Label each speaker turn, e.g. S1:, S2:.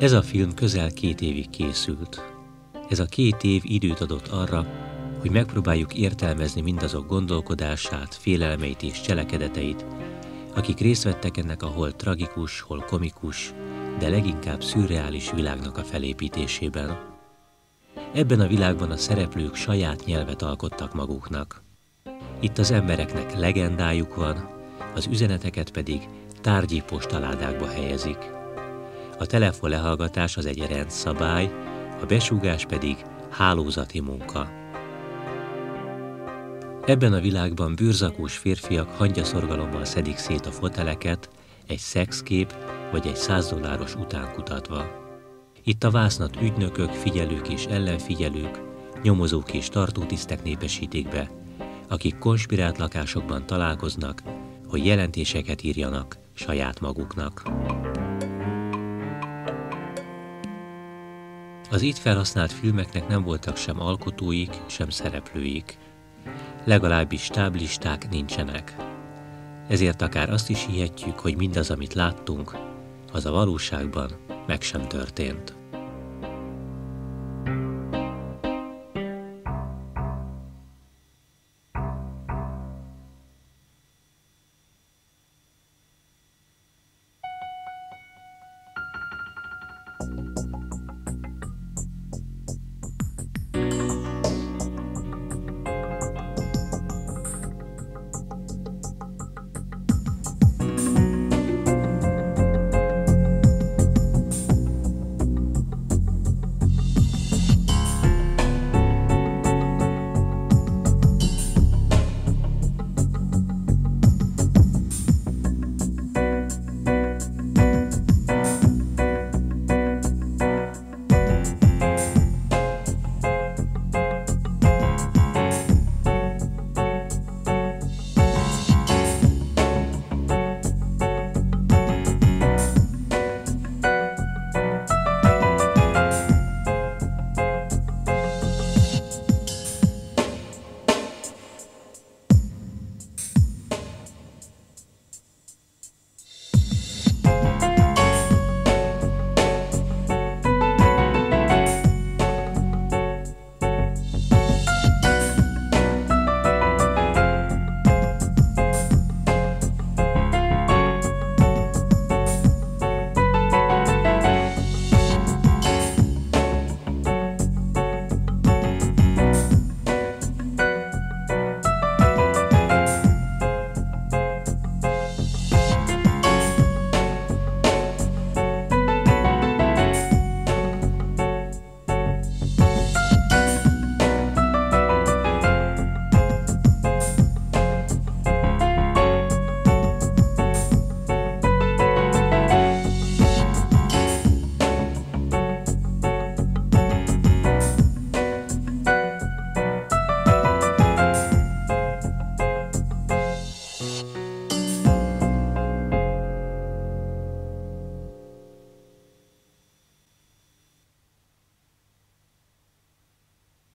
S1: Ez a film közel két évig készült. Ez a két év időt adott arra, hogy megpróbáljuk értelmezni mindazok gondolkodását, félelmeit és cselekedeteit, akik részt vettek ennek a hol tragikus, hol komikus, de leginkább szürreális világnak a felépítésében. Ebben a világban a szereplők saját nyelvet alkottak maguknak. Itt az embereknek legendájuk van, az üzeneteket pedig tárgyi postaládákba helyezik. A telefon lehallgatás az egy rendszabály, a besúgás pedig hálózati munka. Ebben a világban bűrzakós férfiak hangyaszorgalommal szedik szét a foteleket, egy szexkép vagy egy száz dolláros után kutatva. Itt a vásznat ügynökök, figyelők és ellenfigyelők, nyomozók és tartótisztek népesítik be, akik konspirált lakásokban találkoznak, hogy jelentéseket írjanak saját maguknak. Az itt felhasznált filmeknek nem voltak sem alkotóik, sem szereplőik. Legalábbis stáblisták nincsenek. Ezért akár azt is hihetjük, hogy mindaz, amit láttunk, az a valóságban meg sem történt.